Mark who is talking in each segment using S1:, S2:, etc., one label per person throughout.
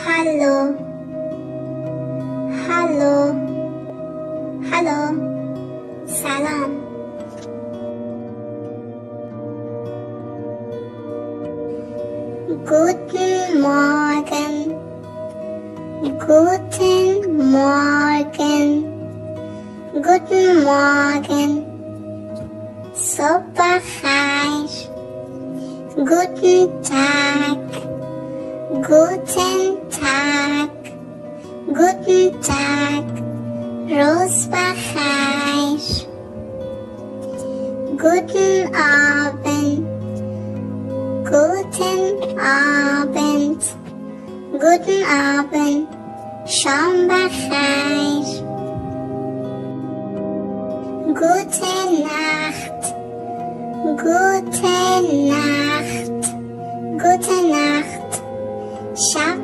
S1: Hello. Hello. Hello. Salam. Guten Morgen. Guten Morgen. Guten Morgen. Super Guten Tag. Guten Tag, guten Tag, Rosbachreich. Guten Abend, guten Abend, guten Abend, Schaumbachreich. Gute Nacht, gute Nacht, gute Nacht, Schau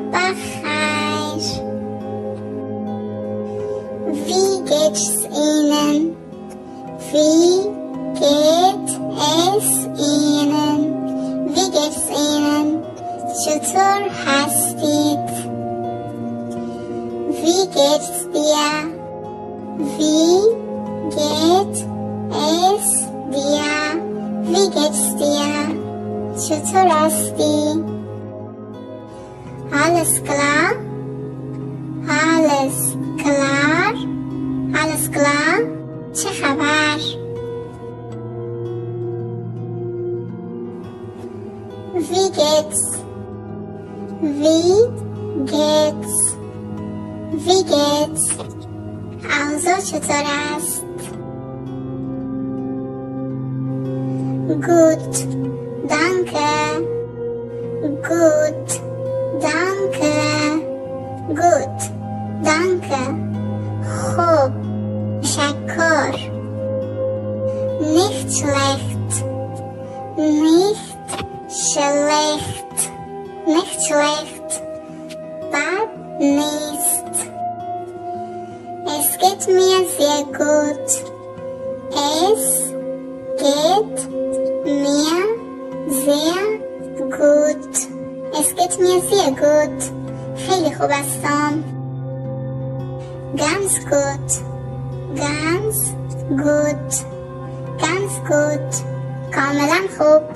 S1: Coach, Cameron Hope.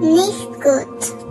S1: Nicht gut.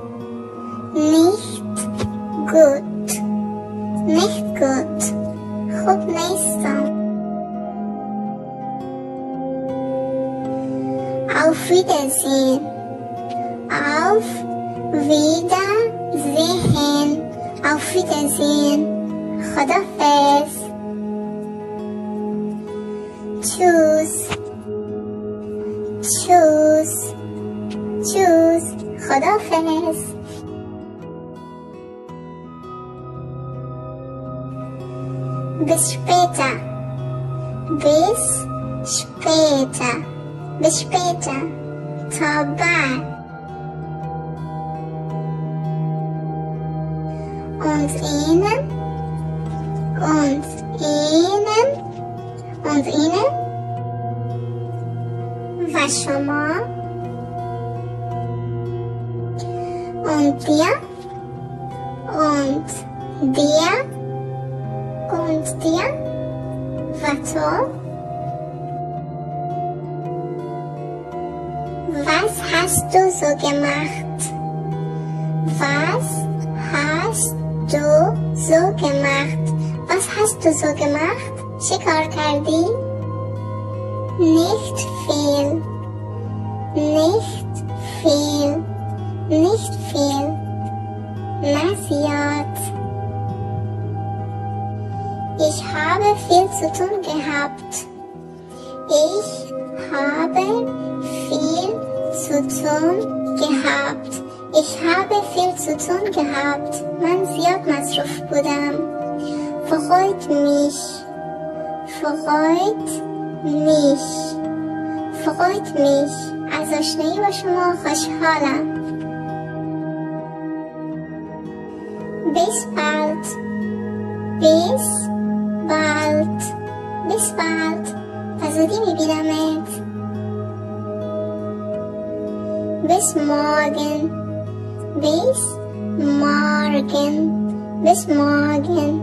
S1: Morgen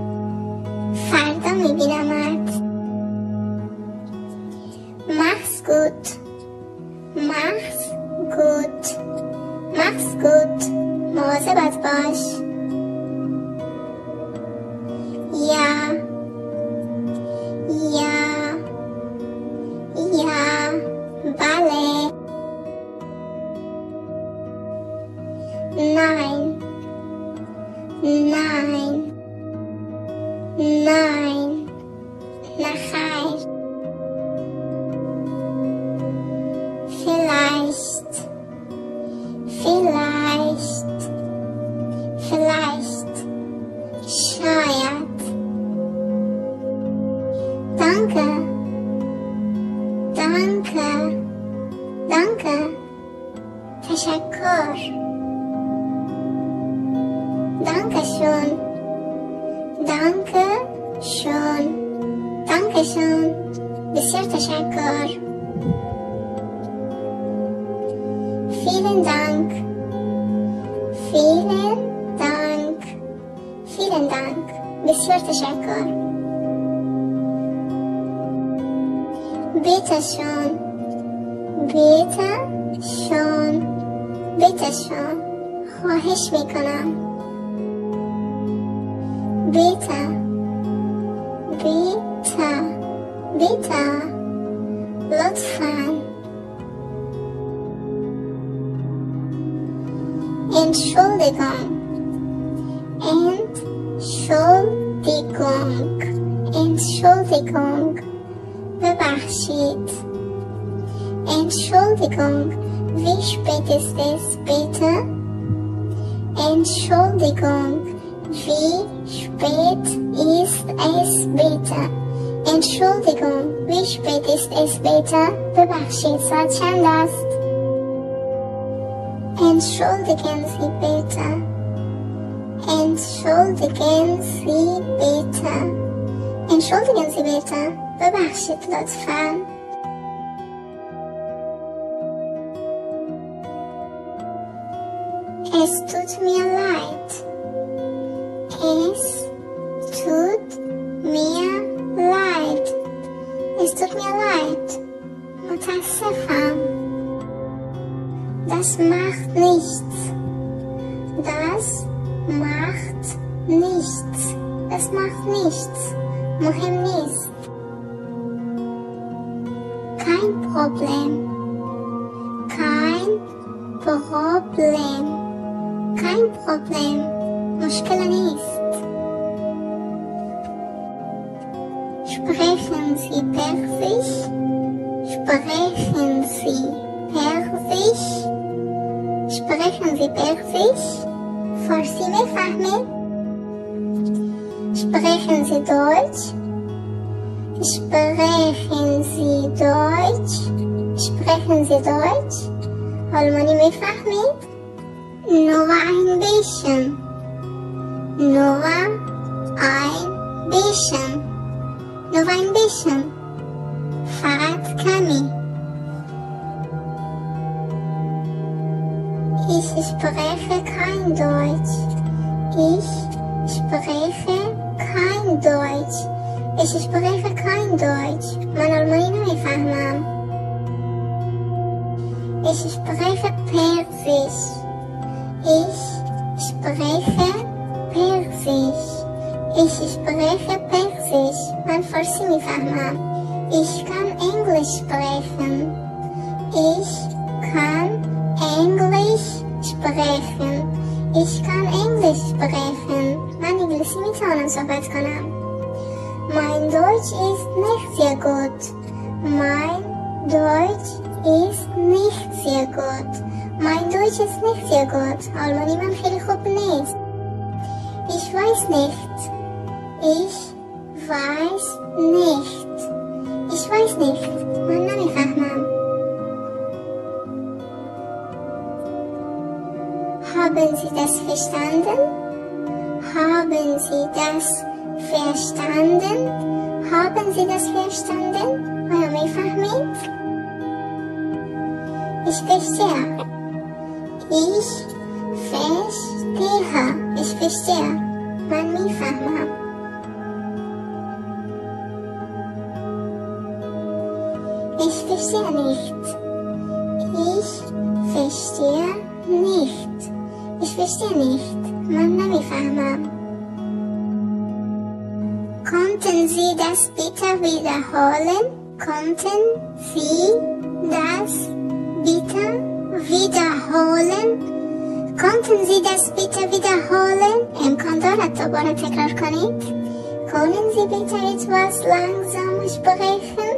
S1: فردا میبینمت. مخص gut مخص gut مخص gut مواظبت باش. Problem. Kein Problem. Kein Problem. مشکل نیست. Sprechen Sie Persisch? Sprechen Sie Persisch? Sprechen Sie Persisch? فارسی میفهمید؟ Sprechen Sie Deutsch? Sprechen Sie Deutsch? Sprechen Sie Deutsch? آلمانی میفهمید؟ Nur ein bisschen. Nur ein bisschen. Nur ein bisschen. فقط کمی. Ich spreche kein Deutsch. Ich spreche kein Deutsch. Ich spreche kein Deutsch. من آلمانی نمیفهمم. Ich spreche Persisch. Ich spreche Persisch. Ich spreche Persisch. من فارسی میفهمم. Ich kann Englisch sprechen. Ich kann Englisch sprechen. Ich kann English sprechen. من انگلیسی میتوانم صحبت کنم. Mein Deutsch ist nicht sehr gut. Mein Deutsch ist nicht sehr gut. Mein Deutsch ist nicht sehr gut. Almanim Hilchop nicht. Ich weiß nicht. Ich weiß nicht. Ich weiß nicht. Mein Name ist Fahman. Haben Sie das verstanden? Haben Sie das verstanden? Verstanden? Haben Sie das verstanden? Haben Sie verstanden? Ich verstehe. Ich verstehe. Ich verstehe. Man mich verstanden. Ich verstehe nicht. Ich verstehe nicht. Ich verstehe nicht. Man mich verstanden. Konnten Sie das bitte wiederholen? Konnten Sie das bitte wiederholen? Konnten Sie das bitte wiederholen? امکان دارد دوباره تکرار کنید؟ Können Sie bitte etwas langsam sprechen?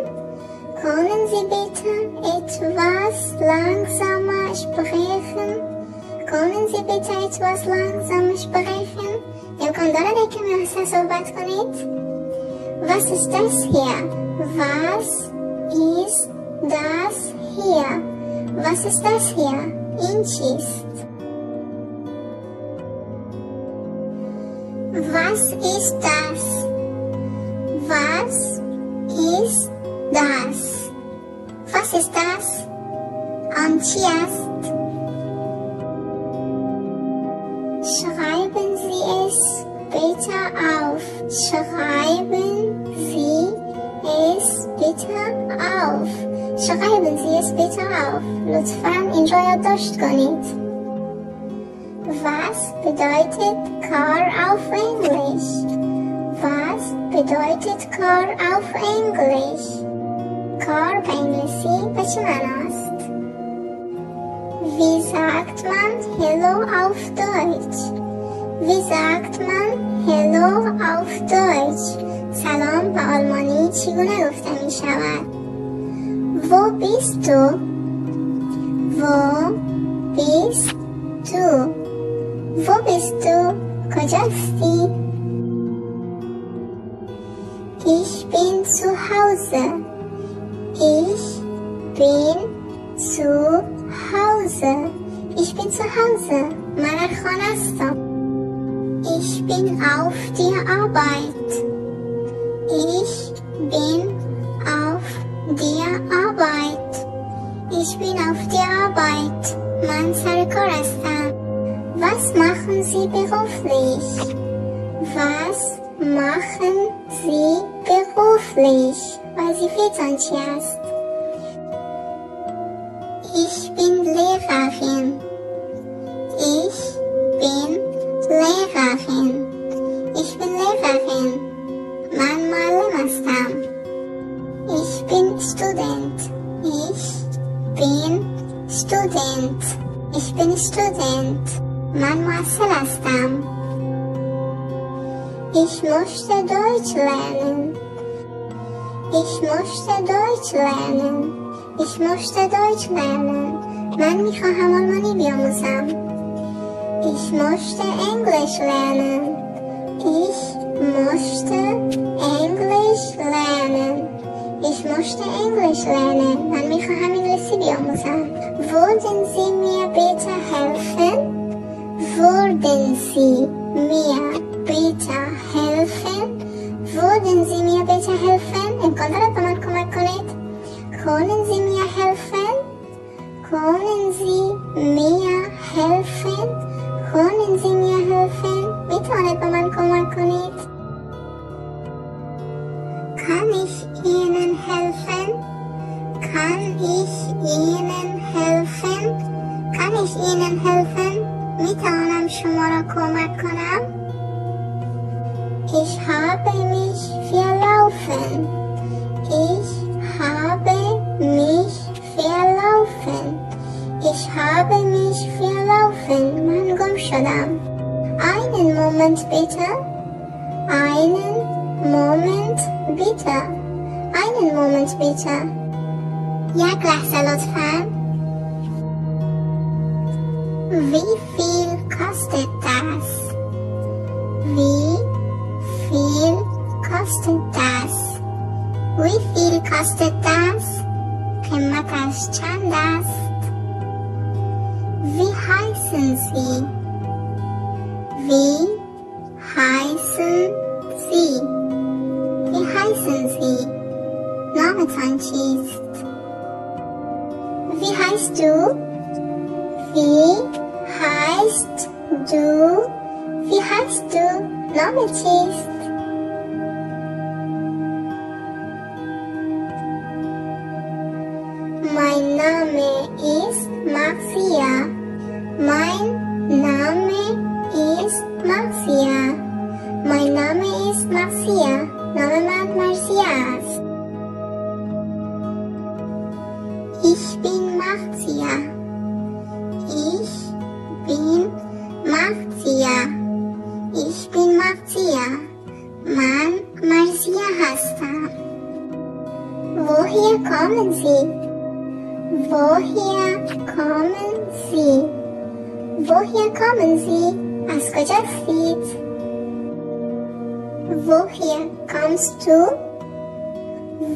S1: Können Sie bitte etwas langsamer sprechen? Können Sie bitte etwas langsam sprechen? امکان دارد یکمی آهسته صحبت کنید؟ was ist das hier? Was ist das hier? Was ist das hier? Inches. Was ist das? Was ist das? Was ist das? Antiast. Schreiben Sie es bitte auf. Schreiben auf. Schreiben Sie es bitte auf. لطفاً این را یادداشت کنید. Was bedeutet Car auf Englisch? Was bedeutet Car auf Englisch? Car به انگلیسی به چه معناست؟ Wie sagt man Hello auf Deutsch? Wie sagt man Hello auf Deutsch? سلام به آلمانی چگونه گفته می شود؟ Wo bist du? Wo bist du? Wo bist du, Kojasti? Ich bin zu Hause. Ich bin zu Hause. Ich bin zu Hause. Marachonasto. Ich bin auf der Arbeit. Ich bin auf die Arbeit. Ich bin auf der Arbeit. Mansar Khorasan. Was machen Sie beruflich? Was machen Sie beruflich? Weil Vazifet anschast. Ich bin Lehrerin. Ich bin Lehrerin. Ich bin Lehrerin. Man malle mastam. Ich bin Student. Ich bin Student. Ich bin Student. من محصل هستم. Ich möchte Deutsch lernen. Ich möchte Deutsch lernen. Ich möchte Deutsch lernen. من میخواهم آلمانی بیاموزم. Ich möchte Englisch lernen. Ich möchte Englisch lernen. Ich möchte Englisch lernen. Wann mich verhandeln biliyor an? Würden Sie mir bitte helfen? Würden Sie mir bitte helfen? Würden Sie mir bitte helfen? Encontrar tomar con Marconet. Können Sie mir helfen? Können Sie mir helfen? Können Sie mir helfen? Bitte, Annette Marconet. Kann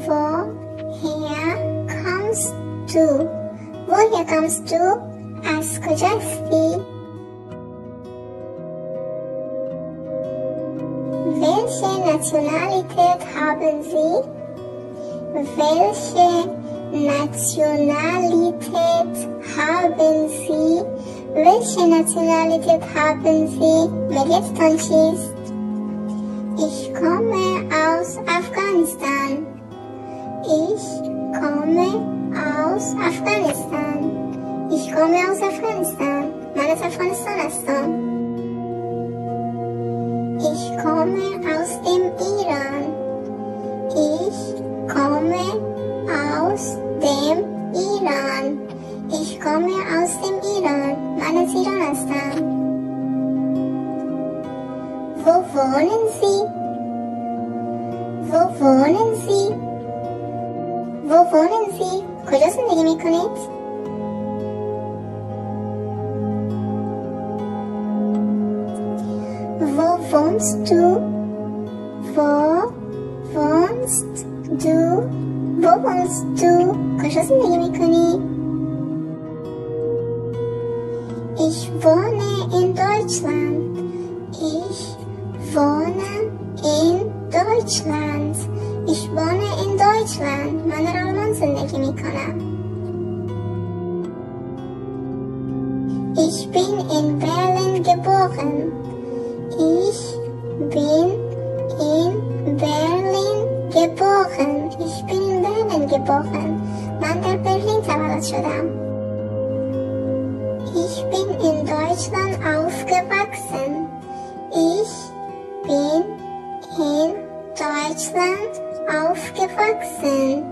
S1: Woher kommst du? Woher kommst du? از کجا هستی؟ Welche Nationalität haben Sie? Welche Nationalität haben Sie? Welche Nationalität haben Sie? ملیتتان چیست؟ Ich komme aus Afghanistan. Ich komme aus Afghanistan. Ich komme aus Afghanistan. Mein Afghanistan ist Ich komme aus dem Iran. Ich komme aus dem Iran. Ich komme aus dem Iran. Mein Iran ist Wo wohnen Sie? Wo wohnen Sie? Wo wohnen Sie? کجا زندگی می کنید؟ Wo wohnst du? Wo wohnst du? Wo wohnst du? کجا زندگی می کنی؟ Ich wohne in Deutschland. Ich wohne in Deutschland. Ich wohne in Deutschland. من در آلمان زندگی می کنم. Ich bin in Berlin geboren. Ich bin in Berlin geboren. Ich bin in Berlin geboren. من در برلین تولد شدم. Ich bin in Deutschland aufgewachsen. aufgewachsen.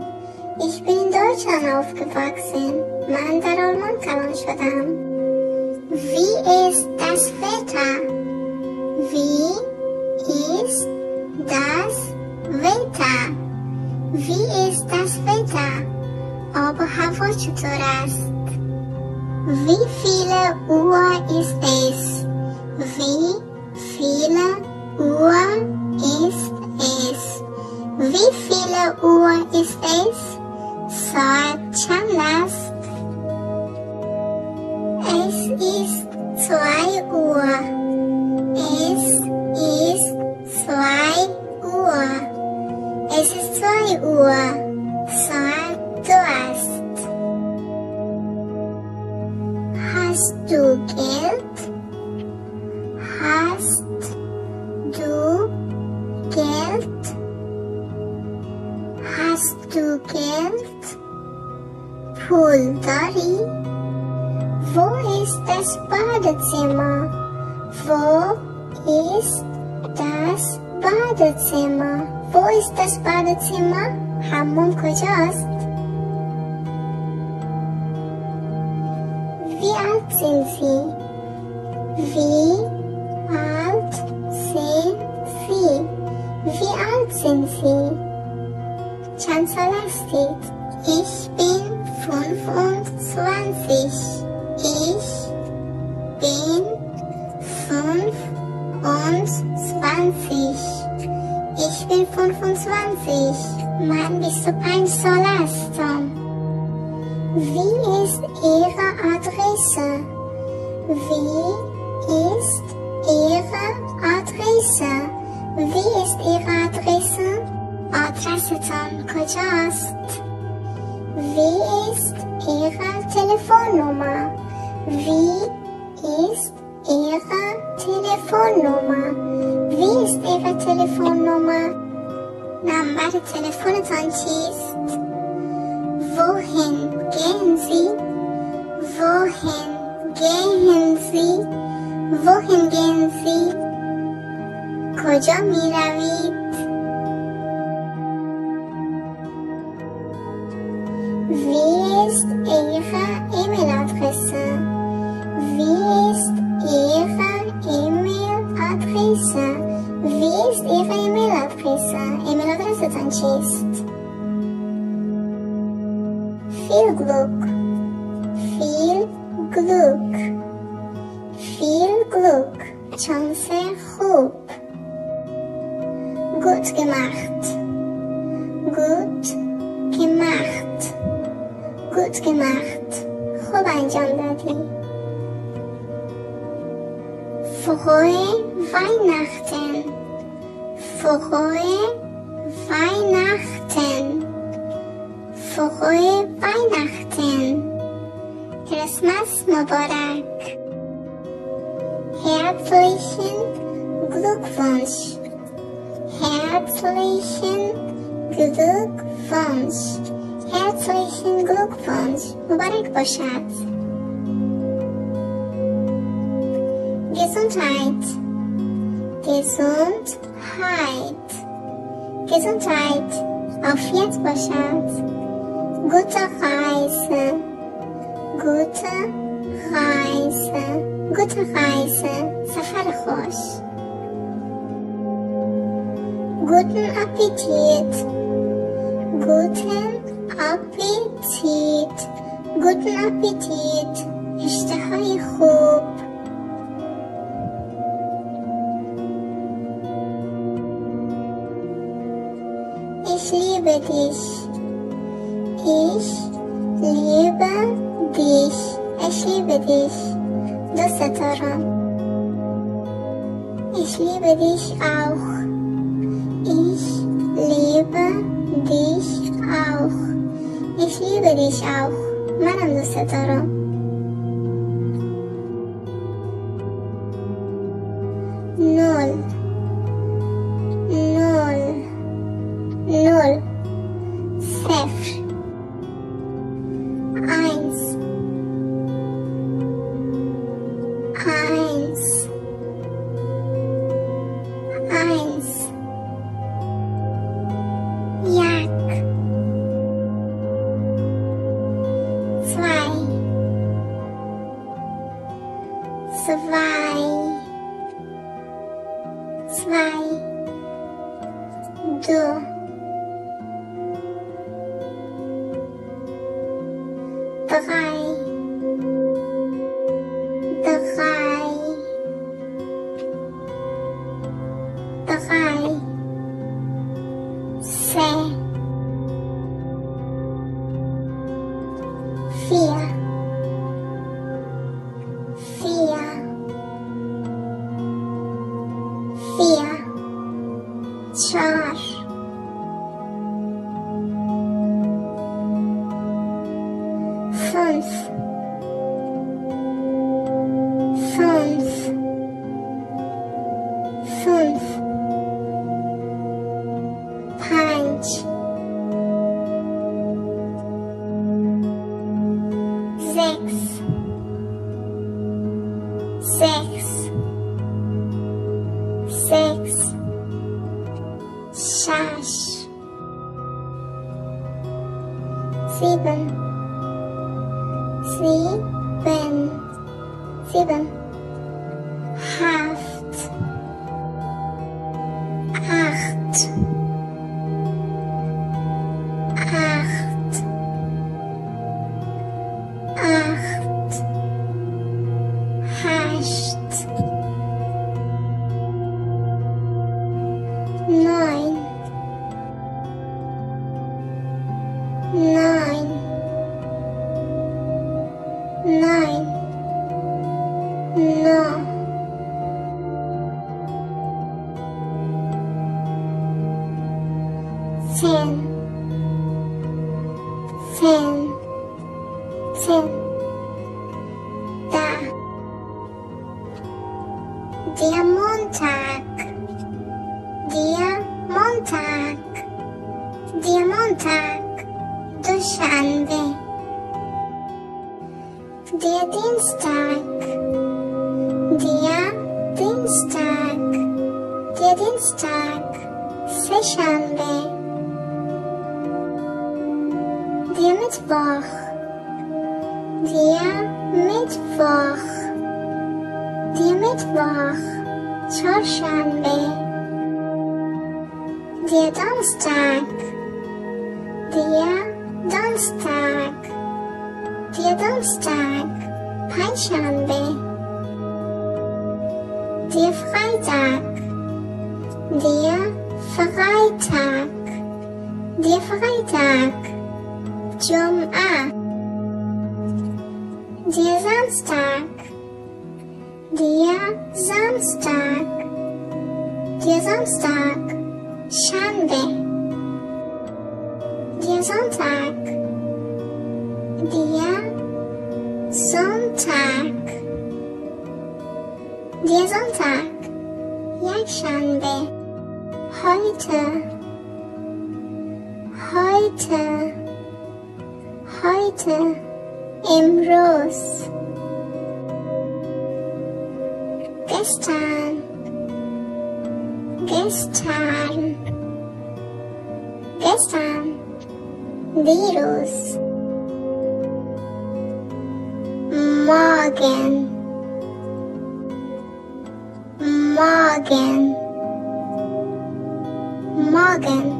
S1: Ich bin in Deutschland aufgewachsen. من در آلمان کلان شدم. Wie ist das Wetter? Wie ist das Wetter? Wie ist das Wetter? آب و هوا چطور است؟ Wie viele Uhr ist es? Wie viele Uhr ist es? Wie viele Uhr ist es? sagt Chanas. Es ist zwei Uhr. Es ist zwei Uhr. Es ist zwei Uhr. ببخشید من همون کجاست؟ frohe Weihnachten. Christmas Mubarak. Herzlichen Glückwunsch. Herzlichen Glückwunsch. Herzlichen Glückwunsch. Mubarak Boschat! Gesundheit. Gesundheit. Gesundheit. Auf jetzt, Boschat! Gute Reise. Gute Reise. Gute Reise. سفر خوش. Guten Appetit. Guten Appetit. Guten Appetit. اشتهای خوب. Ich liebe dich. Ich liebe dich. Ich liebe dich. دوست دارم. Ich liebe dich auch. Ich liebe dich auch. Ich liebe dich auch. منم دوست دارم. house. This time, this time, this time, the rules. Morgan, Morgan, Morgan.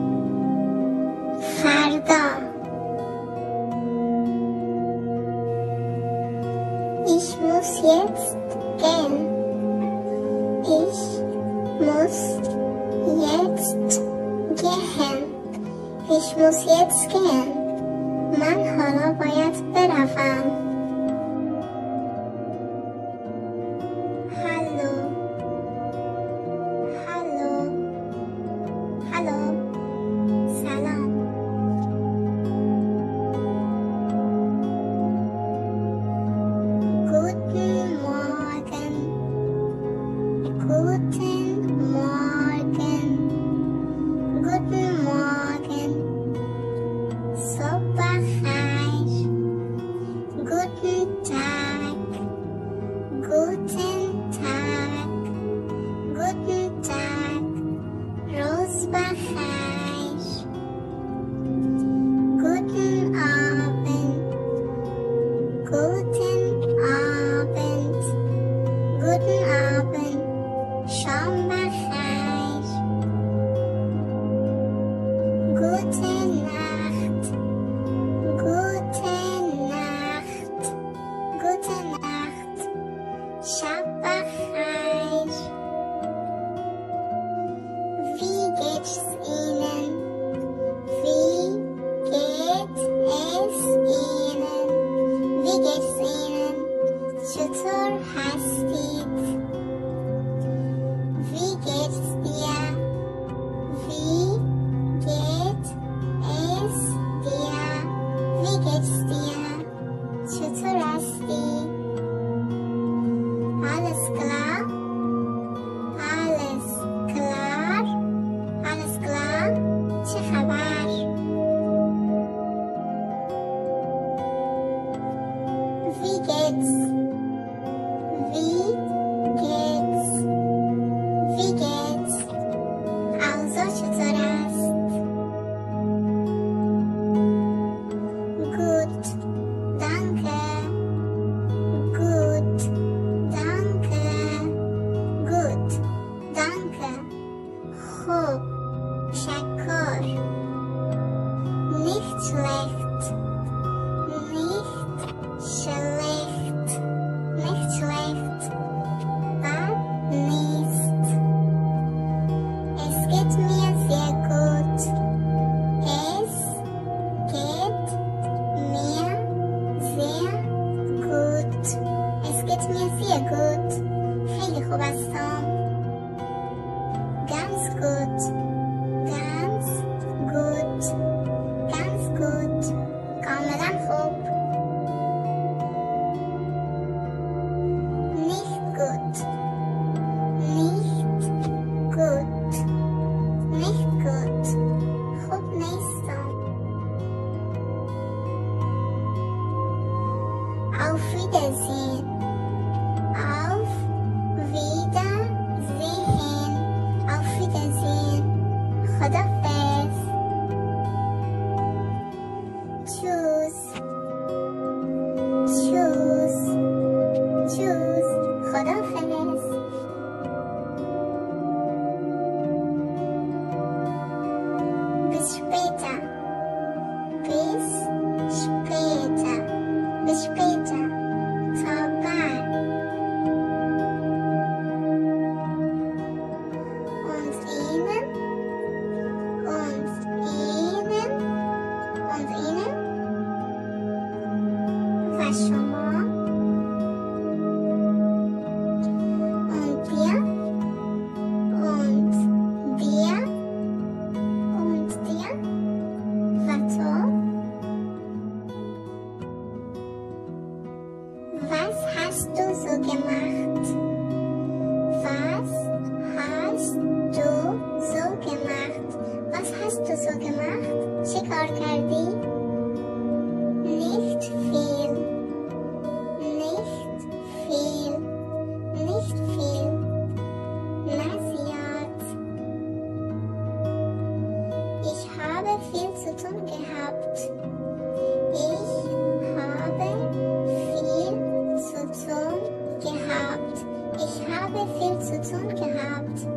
S1: Viel zu tun gehabt.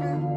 S1: later.